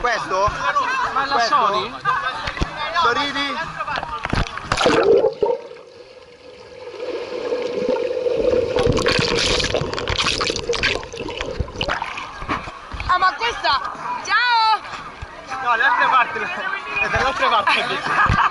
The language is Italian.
Questo? Ma la Questo? Sony? Sorridi? Ah ma questa! Ciao! No, le altre parti, le altre parti!